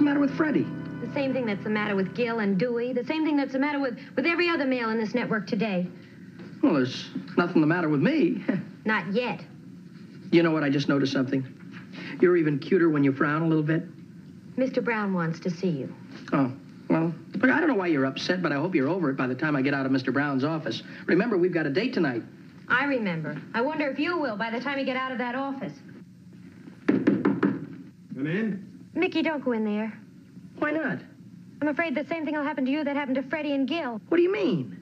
the matter with Freddie? The same thing that's the matter with Gil and Dewey. The same thing that's the matter with, with every other male in this network today. Well, there's nothing the matter with me. Not yet. You know what? I just noticed something. You're even cuter when you frown a little bit. Mr. Brown wants to see you. Oh, well, look, I don't know why you're upset, but I hope you're over it by the time I get out of Mr. Brown's office. Remember, we've got a date tonight. I remember. I wonder if you will by the time you get out of that office. Come in. Mickey, don't go in there. Why not? I'm afraid the same thing will happen to you that happened to Freddie and Gil. What do you mean?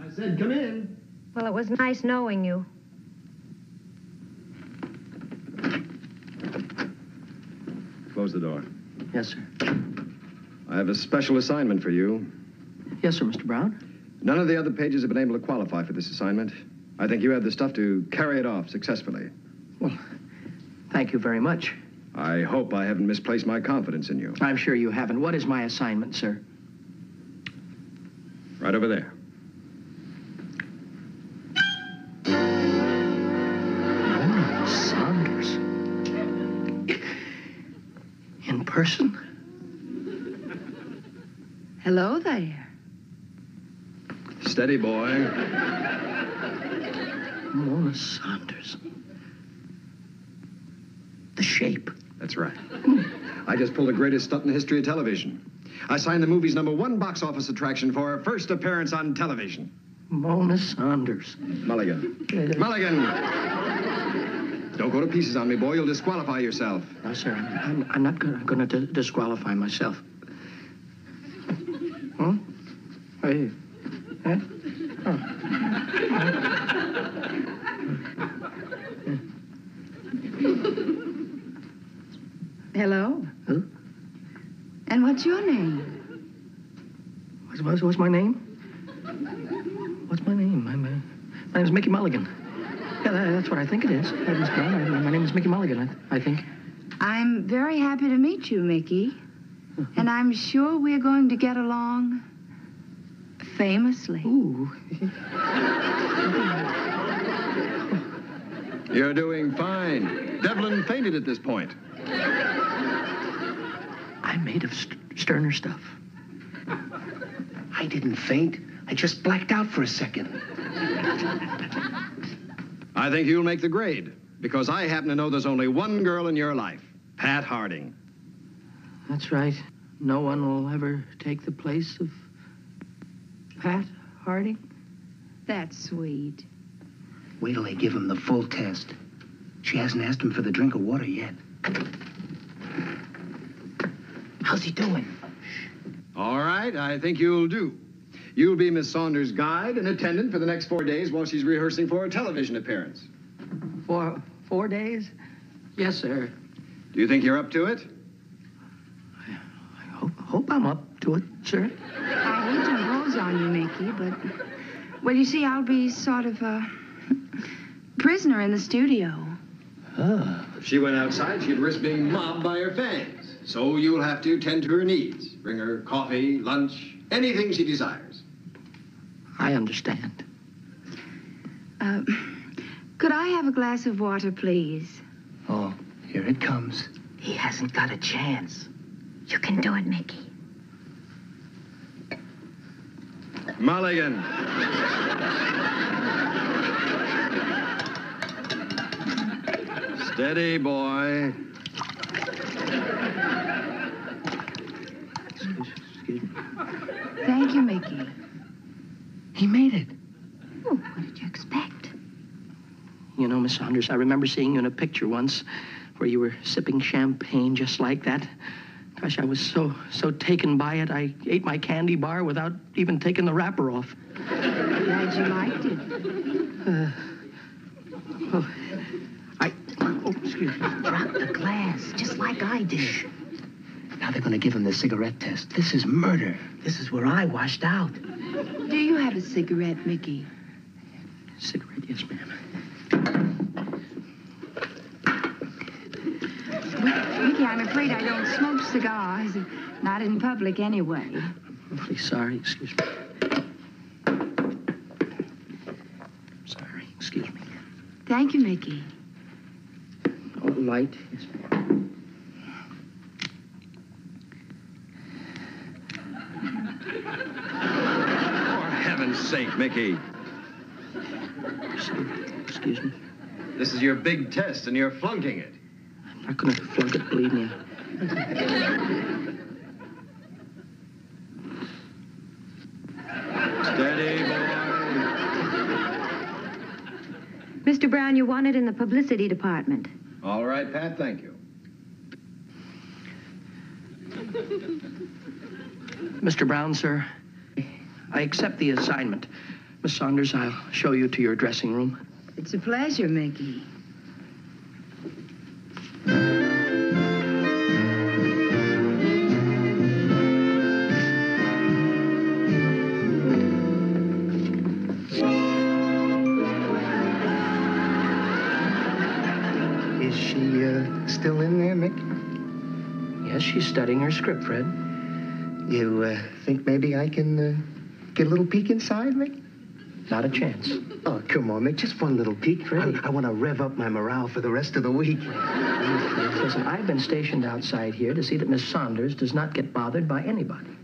I said come in. Well, it was nice knowing you. Close the door. Yes, sir. I have a special assignment for you. Yes, sir, Mr. Brown. None of the other pages have been able to qualify for this assignment. I think you have the stuff to carry it off successfully. Well, thank you very much. I hope I haven't misplaced my confidence in you. I'm sure you haven't. What is my assignment, sir? Right over there. Saunders. In person? Hello there. Steady, boy. Mona Saunders. The shape. That's right. I just pulled the greatest stunt in the history of television. I signed the movie's number one box office attraction for her first appearance on television. Mona Saunders. Mulligan. Mulligan! Don't go to pieces on me, boy. You'll disqualify yourself. No, sir. I'm, I'm, not going to disqualify myself. Huh? Hey. Huh? Oh. Hello. Who? And what's your name? What's, what's, what's my name? What's my name? My, my, my name's Mickey Mulligan. Yeah, that, that's what I think it is. That is Brown. I- My name is Mickey Mulligan, I, I think. I'm very happy to meet you, Mickey. And I'm sure we're going to get along famously. Ooh. You're doing fine. Devlin fainted at this point. I'm made of st- sterner stuff. I didn't faint. I just blacked out for a second. I think you'll make the grade because I happen to know there's only one girl in your life Pat Harding. That's right. No one will ever take the place of Pat Harding. That's sweet. Wait till they give him the full test. She hasn't asked him for the drink of water yet. How's he doing? All right, I think you'll do. You'll be Miss Saunders' guide and attendant for the next four days while she's rehearsing for a television appearance. For four days? Yes, sir. Do you think you're up to it? I hope, hope I'm up to it, sir. Uh, I hate to impose on you, Mickey, but. Well, you see, I'll be sort of a prisoner in the studio. Ah, if she went outside, she'd risk being mobbed by her fans. So you'll have to tend to her needs. Bring her coffee, lunch, anything she desires. I understand. Uh, could I have a glass of water, please? Oh, here it comes. He hasn't got a chance. You can do it, Mickey. Mulligan. Steady, boy. Excuse, excuse me. Thank you, Mickey. He made it. Oh, what did you expect? You know, Miss Saunders, I remember seeing you in a picture once where you were sipping champagne just like that. Gosh, I was so so taken by it, I ate my candy bar without even taking the wrapper off. Glad you liked it. Uh, oh, I. Drop the glass, just like I did. Now they're going to give him the cigarette test. This is murder. This is where I washed out. Do you have a cigarette, Mickey? Cigarette, yes, ma'am. Mickey, I'm afraid I don't smoke cigars. Not in public, anyway. I'm awfully sorry. Excuse me. Sorry. Excuse me. Thank you, Mickey. Light. Yes, ma'am. For heaven's sake, Mickey. Excuse me. This is your big test, and you're flunking it. I'm not going to flunk it, believe me. Steady, boy. Mr. Brown, you wanted in the publicity department. All right, Pat, thank you. Mr. Brown, sir, I accept the assignment. Miss Saunders, I'll show you to your dressing room. It's a pleasure, Mickey. She's studying her script, Fred. You uh, think maybe I can uh, get a little peek inside, Mick? Not a chance. Oh, come on, Mick. Just one little peek. I, I want to rev up my morale for the rest of the week. Listen, I've been stationed outside here to see that Miss Saunders does not get bothered by anybody.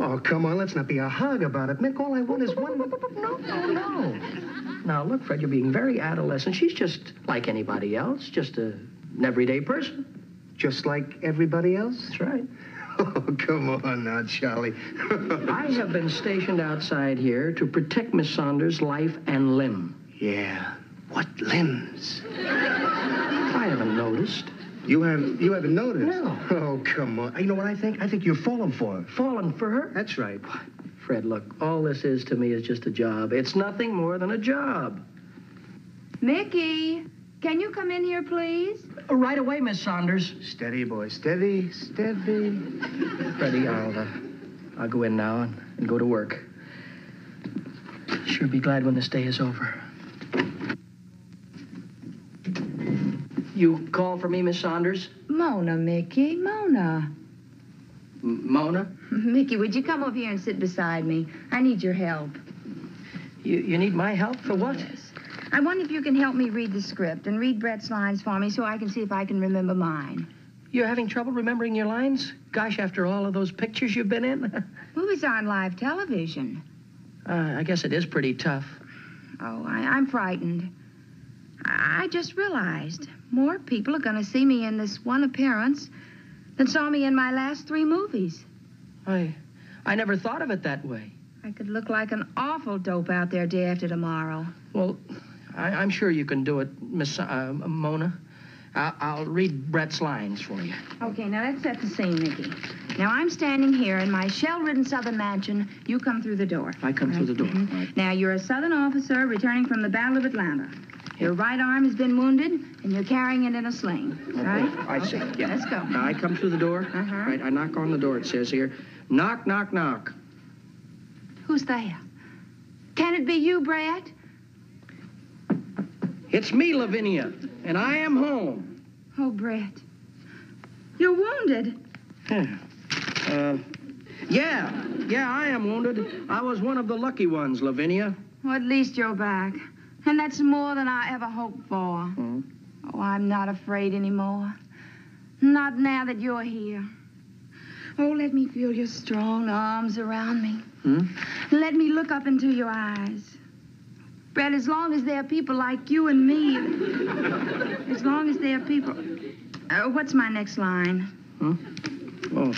Oh, come on. Let's not be a hog about it, Mick. All I want is one. No, no, no. Now, look, Fred, you're being very adolescent. She's just like anybody else, just a, an everyday person. Just like everybody else? That's right. Oh, come on now, Charlie. I have been stationed outside here to protect Miss Saunders' life and limb. yeah. What limbs? I haven't noticed. You haven't you haven't noticed? No. Oh, come on. You know what I think? I think you're falling for her. Fallen for her? That's right. Fred, look, all this is to me is just a job. It's nothing more than a job. Mickey, can you come in here, please? Uh, Right away, Miss Saunders. Steady, boy. Steady, steady. Freddie, I'll, uh, I'll go in now and, and go to work. Sure be glad when this day is over. You call for me, Miss Saunders? Mona, Mickey, Mona. M- Mona? Mickey, would you come over here and sit beside me? I need your help. You, you need my help for what? Yes. I wonder if you can help me read the script and read Brett's lines for me so I can see if I can remember mine. You're having trouble remembering your lines? Gosh, after all of those pictures you've been in? Movies aren't live television. uh, I guess it is pretty tough. Oh, I, I'm frightened. I, I just realized more people are going to see me in this one appearance than saw me in my last three movies. I, I never thought of it that way. I could look like an awful dope out there day after tomorrow. Well, I, I'm sure you can do it, Miss uh, Mona. I'll, I'll read Brett's lines for you. Okay, now let's set the scene, Mickey. Now I'm standing here in my shell-ridden southern mansion. You come through the door. I come through the door. Mhm. Now you're a southern officer returning from the Battle of Atlanta. Your right arm has been wounded, and you're carrying it in a sling, right? I see. Okay, Yeah. Let's go. Now I come through the door. Uh-huh. Right. I knock on the door. It says here, knock, knock, knock. Who's there? Can it be you, Brad? It's me, Lavinia, and I am home. Oh, Brett. You're wounded. Yeah. Uh, yeah, yeah, I am wounded. I was one of the lucky ones, Lavinia. Well, at least you're back. And that's more than I ever hoped for. Hmm? Oh, I'm not afraid anymore. Not now that you're here. Oh, let me feel your strong arms around me. Hmm? Let me look up into your eyes. Brett, as long as there are people like you and me, as long as there are people. Uh, what's my next line? Huh? Oh.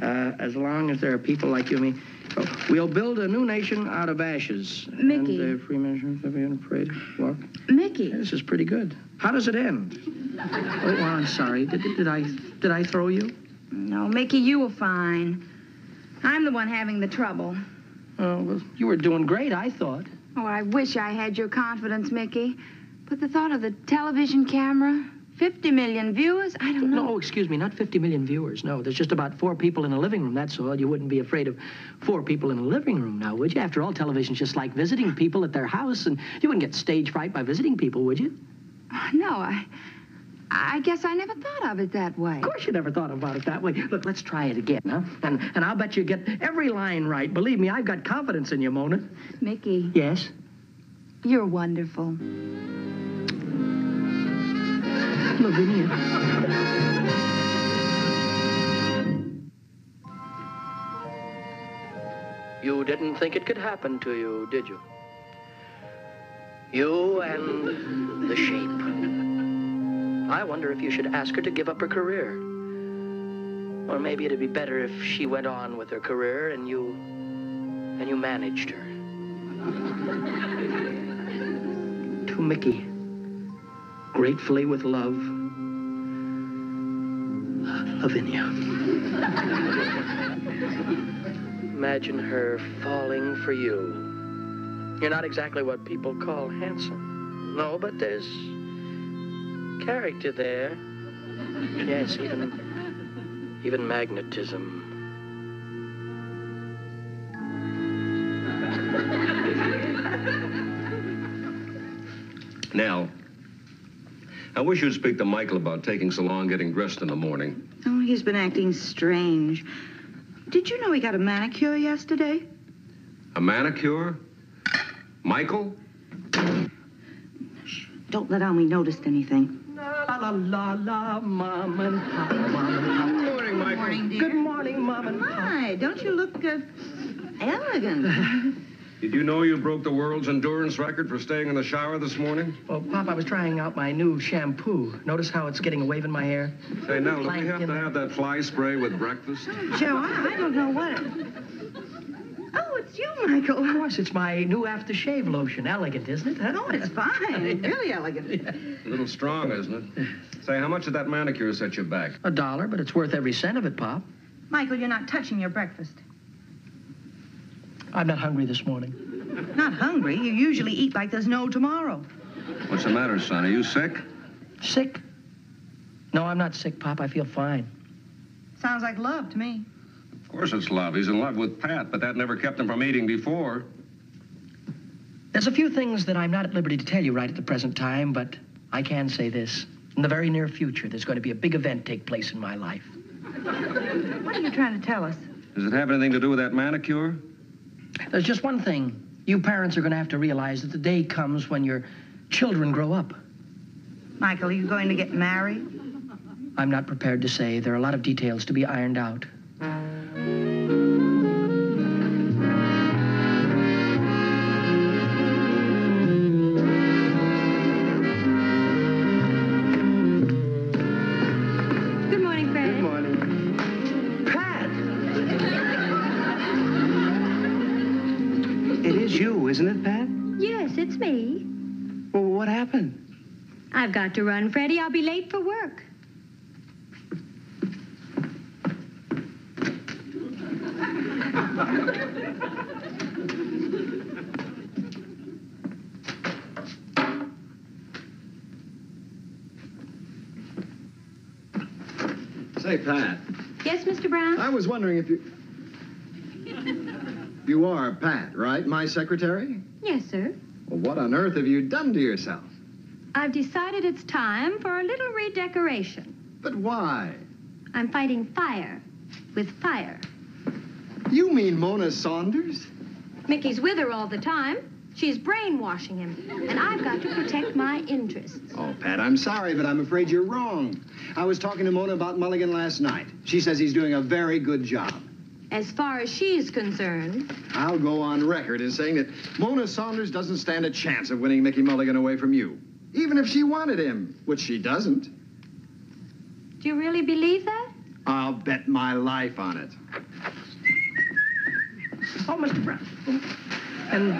Uh, as long as there are people like you and me. Oh, we'll build a new nation out of ashes. Mickey. And uh, free measures of being afraid. Walk. Mickey. This is pretty good. How does it end? Oh, well, I'm sorry. Did, did I did I throw you? No, Mickey, you were fine. I'm the one having the trouble. Oh, well, you were doing great, I thought. Oh, I wish I had your confidence, Mickey. But the thought of the television camera 50 million viewers? I don't know. No, excuse me, not 50 million viewers. No, there's just about four people in a living room, that's all. You wouldn't be afraid of four people in a living room now, would you? After all, television's just like visiting people at their house, and you wouldn't get stage fright by visiting people, would you? No, I. I guess I never thought of it that way. Of course you never thought about it that way. Look, let's try it again, huh? And, and I'll bet you get every line right. Believe me, I've got confidence in you, Mona. Mickey, Yes? you're wonderful. Lavinia. You didn't think it could happen to you, did you? You and the shape. I wonder if you should ask her to give up her career. Or maybe it'd be better if she went on with her career and you and you managed her. to Mickey. Gratefully with love. Lavinia. Imagine her falling for you. You're not exactly what people call handsome. No, but there's character there. Yes, even even magnetism. Nell, I wish you'd speak to Michael about taking so long getting dressed in the morning. Oh, he's been acting strange. Did you know he got a manicure yesterday? A manicure? Michael? Don't let on we noticed anything. La la la la, mom and pop, mom and pop. Good morning, Michael. Morning, dear. Good morning, mom and pop. Hi, don't you look uh, elegant? Did you know you broke the world's endurance record for staying in the shower this morning? Well, Pop, I was trying out my new shampoo. Notice how it's getting a wave in my hair? Say, now, do we have to there. have that fly spray with breakfast? Joe, I, I don't know what. It's you, Michael. Of course, it's my new aftershave lotion. Elegant, isn't it? Oh, it's fine. Really elegant. A little strong, isn't it? Say, how much did that manicure set you back? A dollar, but it's worth every cent of it, Pop. Michael, you're not touching your breakfast. I'm not hungry this morning. Not hungry. You usually eat like there's no tomorrow. What's the matter, son? Are you sick? Sick? No, I'm not sick, Pop. I feel fine. Sounds like love to me. Of course it's love. He's in love with Pat, but that never kept him from eating before. There's a few things that I'm not at liberty to tell you right at the present time, but I can say this. In the very near future, there's going to be a big event take place in my life. What are you trying to tell us? Does it have anything to do with that manicure? There's just one thing. You parents are going to have to realize that the day comes when your children grow up. Michael, are you going to get married? I'm not prepared to say. There are a lot of details to be ironed out. I've got to run, Freddie. I'll be late for work. Say, Pat, Yes, Mr. Brown? I was wondering if you. You are Pat, right? My secretary? Yes, sir. Well, what on earth have you done to yourself? I've decided it's time for a little redecoration. But why? I'm fighting fire with fire. You mean Mona Saunders? Mickey's with her all the time. She's brainwashing him, and I've got to protect my interests. Oh, Pat, I'm sorry, but I'm afraid you're wrong. I was talking to Mona about Mulligan last night. She says he's doing a very good job. As far as she's concerned, I'll go on record as saying that Mona Saunders doesn't stand a chance of winning Mickey Mulligan away from you. Even if she wanted him, which she doesn't. do you really believe that? I'll bet my life on it. Oh, Mr. Brown. And,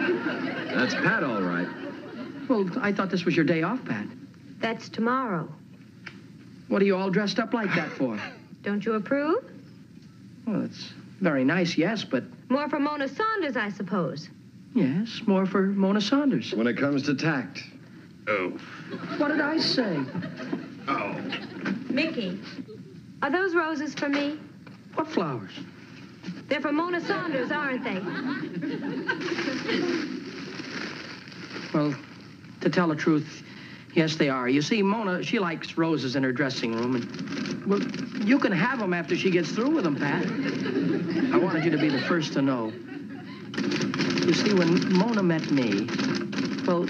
That's Pat, all right. well, I thought this was your day off, Pat. That's tomorrow. What are you all dressed up like that for? Don't you approve? Well, it's very nice, yes, but More for Mona Saunders, I suppose. yes, more for Mona Saunders. When it comes to tact. Oh. What did I say? Oh. Mickey, are those roses for me? What flowers? They're for Mona Saunders, aren't they? Well, to tell the truth, yes, they are. You see, Mona, she likes roses in her dressing room, and well, you can have them after she gets through with them, Pat. I wanted you to be the first to know. You see, when Mona met me, well,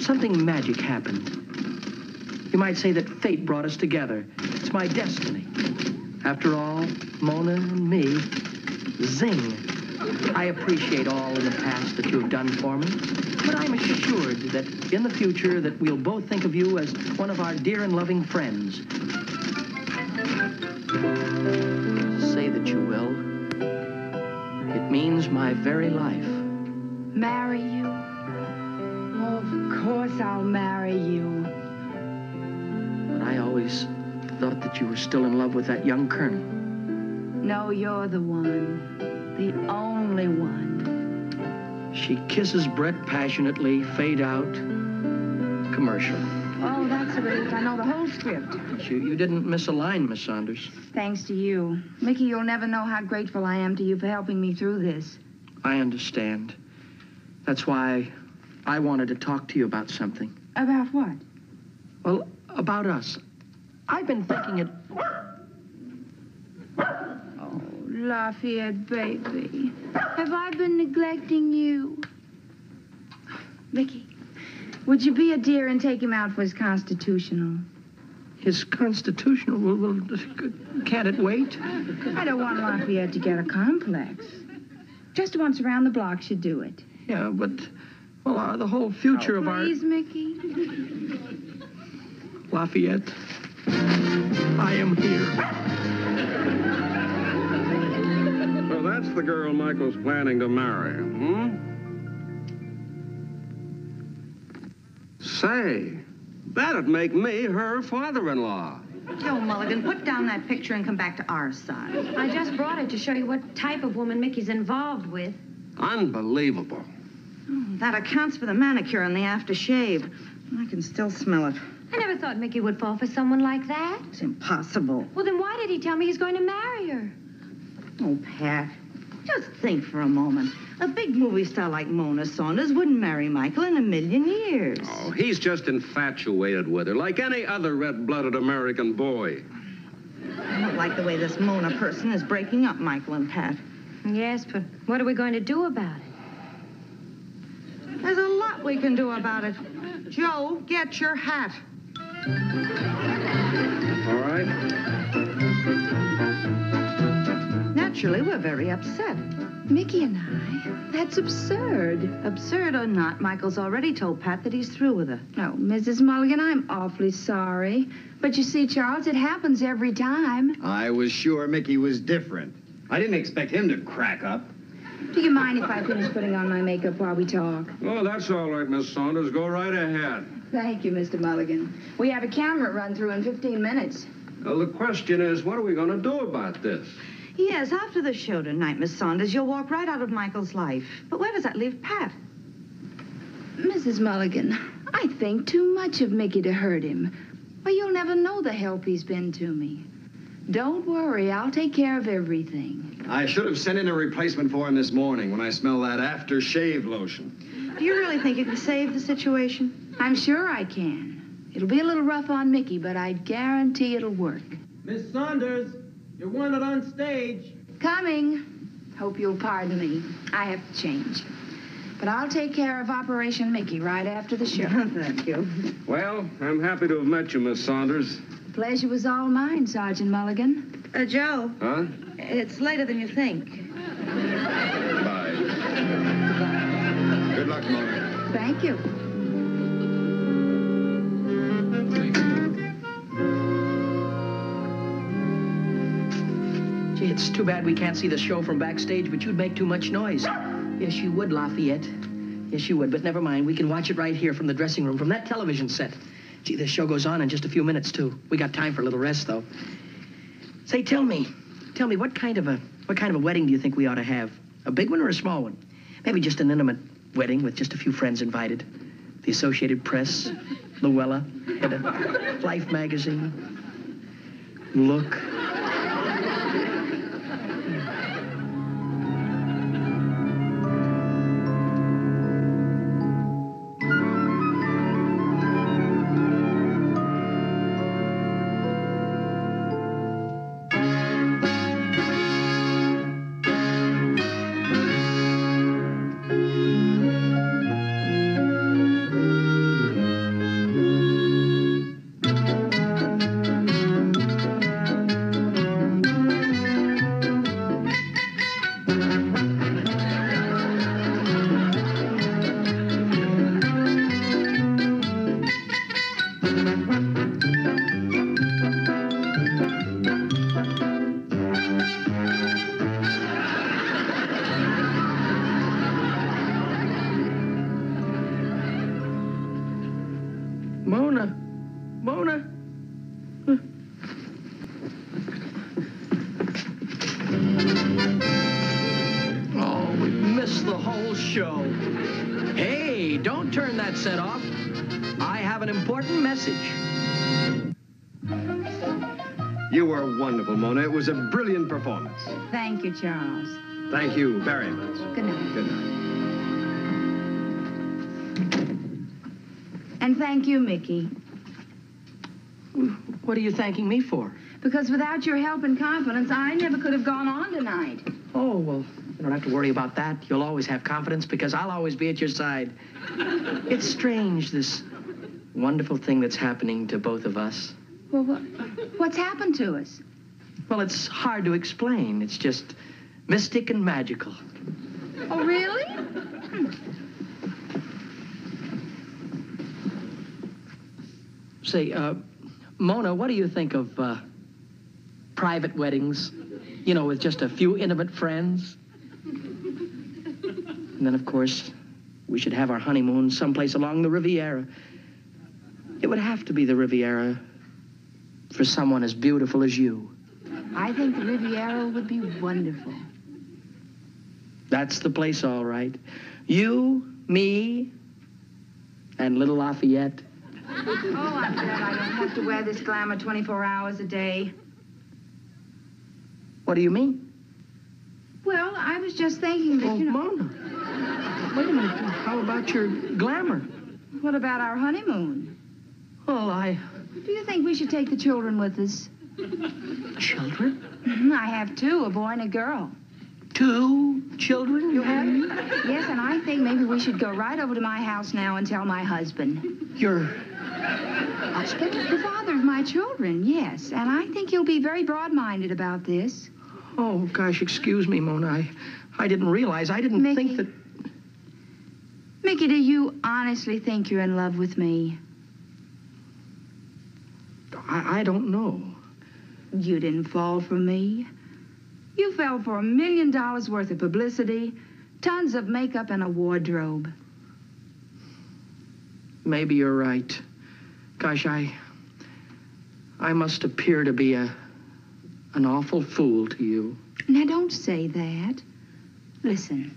something magic happened. You might say that fate brought us together. It's my destiny. After all, Mona and me, zing. I appreciate all in the past that you have done for me, but I'm assured that in the future that we'll both think of you as one of our dear and loving friends. Say that you will. It means my very life. Marry you? Of course I'll marry you. But I always thought that you were still in love with that young colonel. No, you're the one. The only one. She kisses Brett passionately, fade out, commercial. Oh, that's a relief. I know the whole script. You, you didn't miss a line, Miss Saunders. Thanks to you. Mickey, you'll never know how grateful I am to you for helping me through this. I understand. That's why I wanted to talk to you about something. About what? Well, about us. I've been thinking it. Oh, Lafayette, baby. Have I been neglecting you? Mickey, would you be a dear and take him out for his constitutional? His constitutional. Well, well, can't it wait? I don't want Lafayette to get a complex. Just once around the block should do it. Yeah, but well, uh, the whole future oh, of our please, Mickey. Lafayette. I am here. So that's the girl Michael's planning to marry, hmm? Say, that'd make me her father-in-law. Joe Mulligan, put down that picture and come back to our side. I just brought it to show you what type of woman Mickey's involved with. Unbelievable. Oh, that accounts for the manicure and the aftershave. I can still smell it. I never thought Mickey would fall for someone like that. It's impossible. Well, then why did he tell me he's going to marry her? Oh, Pat, just think for a moment. A big movie star like Mona Saunders wouldn't marry Michael in a million years. Oh, he's just infatuated with her, like any other red-blooded American boy. I don't like the way this Mona person is breaking up Michael and Pat. Yes, but what are we going to do about it? There's a lot we can do about it. Joe, get your hat. All right? Naturally, we're very upset. Mickey and I? That's absurd. Absurd or not, Michael's already told Pat that he's through with her. Oh, Mrs. Mulligan, I'm awfully sorry. But you see, Charles, it happens every time. I was sure Mickey was different. I didn't expect him to crack up. Do you mind if I finish putting on my makeup while we talk? Oh, that's all right, Miss Saunders. Go right ahead. Thank you, Mr. Mulligan. We have a camera run through in 15 minutes. Well, the question is, what are we going to do about this? Yes, after the show tonight, Miss Saunders, you'll walk right out of Michael's life. But where does that leave Pat? Mrs. Mulligan, I think too much of Mickey to hurt him. Well, you'll never know the help he's been to me. Don't worry, I'll take care of everything. I should have sent in a replacement for him this morning when I smell that aftershave lotion. Do you really think you can save the situation? I'm sure I can. It'll be a little rough on Mickey, but I guarantee it'll work. Miss Saunders, you're wanted on stage. Coming. Hope you'll pardon me. I have to change. But I'll take care of Operation Mickey right after the show. Thank you. Well, I'm happy to have met you, Miss Saunders. The pleasure was all mine, Sergeant Mulligan. Uh, Joe, Huh? it's later than you think. Bye. Good luck, Mona. Thank you. Gee, it's too bad we can't see the show from backstage, but you'd make too much noise. Yes, you would, Lafayette. Yes, you would. But never mind. We can watch it right here from the dressing room, from that television set. Gee, this show goes on in just a few minutes, too. We got time for a little rest, though. Say, tell me, tell me, what kind of a what kind of a wedding do you think we ought to have? A big one or a small one? Maybe just an intimate wedding with just a few friends invited. The Associated Press, Louella, and Life magazine. look. Mona. Mona. Oh, we missed the whole show. Hey, don't turn that set off. I have an important message. You were wonderful, Mona. It was a brilliant performance. Thank you, Charles. Thank you very much. Good night. Good night. And thank you, Mickey. What are you thanking me for? Because without your help and confidence, I never could have gone on tonight. Oh, well, you don't have to worry about that. You'll always have confidence because I'll always be at your side. It's strange, this wonderful thing that's happening to both of us. Well, what, what's happened to us? Well, it's hard to explain. It's just mystic and magical. Oh, really? Say, uh, Mona, what do you think of uh, private weddings? You know, with just a few intimate friends? And then, of course, we should have our honeymoon someplace along the Riviera. It would have to be the Riviera for someone as beautiful as you. I think the Riviera would be wonderful. That's the place, all right. You, me, and little Lafayette. Oh, I'm glad I don't have to wear this glamour 24 hours a day. What do you mean? Well, I was just thinking that, Oh, you know. Mona. Wait a minute. How about your glamour? What about our honeymoon? Well, I. Do you think we should take the children with us? Children? Mhm, I have two, a boy and a girl. Two children you have? Yes, and I think maybe we should go right over to my house now and tell my husband. Your Husband? The father of my children, yes. And I think he'll be very broad-minded about this. Oh, gosh, excuse me, Mona. I, I didn't realize. I didn't Mickey. think that. Mickey, do you honestly think you're in love with me? I, I don't know. You didn't fall for me. You fell for a million dollars worth of publicity, tons of makeup, and a wardrobe. Maybe you're right. Gosh, I. I must appear to be a. an awful fool to you. Now, don't say that. Listen,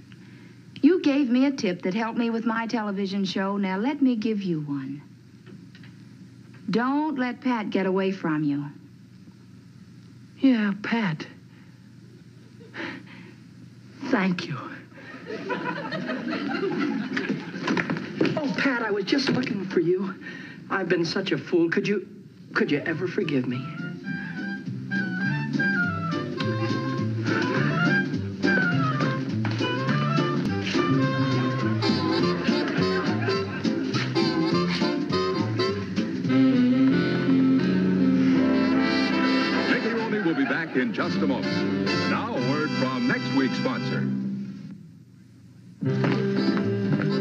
you gave me a tip that helped me with my television show. Now, let me give you one. Don't let Pat get away from you. Yeah, Pat. Thank you. Oh, Pat, I was just looking for you. I've been such a fool. Could you. could you ever forgive me? Mickey Rooney will be back in just a moment. Now, a word from next week's sponsor.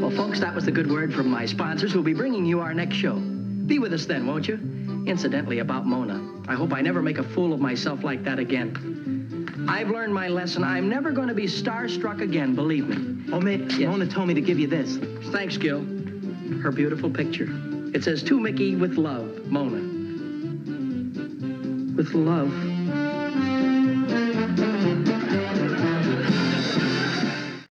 Well, folks, that was the good word from my sponsors who'll be bringing you our next show. Be with us then, won't you? Incidentally, about Mona, I hope I never make a fool of myself like that again. I've learned my lesson. I'm never going to be starstruck again, believe me. Oh, Mick, Yes. Mona told me to give you this. Thanks, Gil. Her beautiful picture. It says, To Mickey with love, Mona. With love.